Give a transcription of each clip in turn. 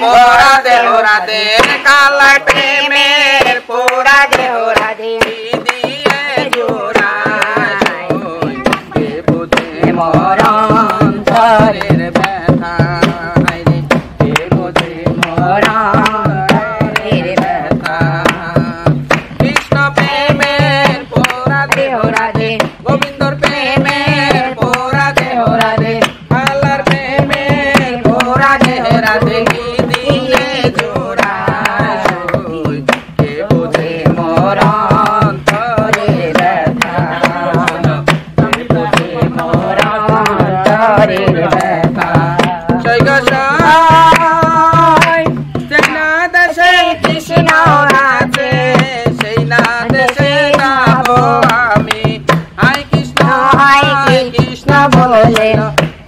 পোড়া দেহ রাধে কালা প্রেমের পোড়া দেহ রাধে দিয়ে জোড়া বুঝে মরণ মরের ব্যথা বুঝে মরণের বলে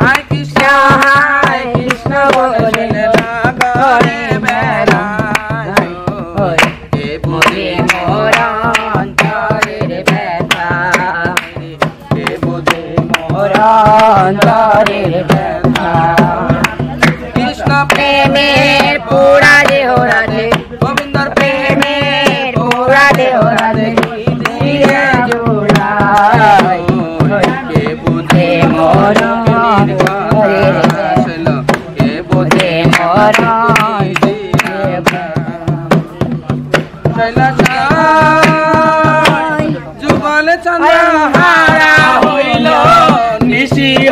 হাই কৃষ্ণ হাই কৃষ্ণ বলে করে বেড়ায় কে বুঝে মরণ ধরে ব্যথা কে বুঝে মরণ ধরে ব্যথা কৃষ্ণ প্রেমের পোড়া দেহ রাধে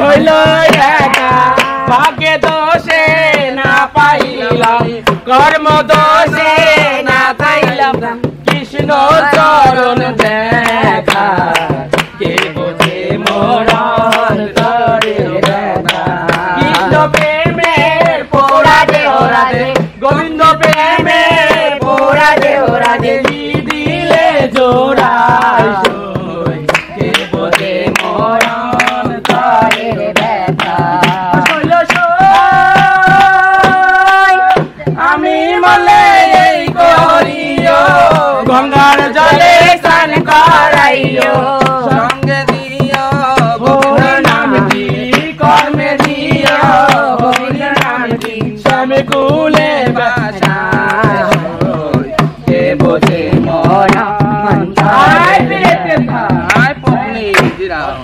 হইল একা ভাগ্যে দোষে না পাইলাম কর্ম দোষে না পাইলাম কৃষ্ণ গোবিন্দ প্রেমের পোড়া ওরা রাধে দিলে জোড়া আমি মলে এই করিও। গঙ্গার জলে আয় পেতে আয় পকলে জিরাও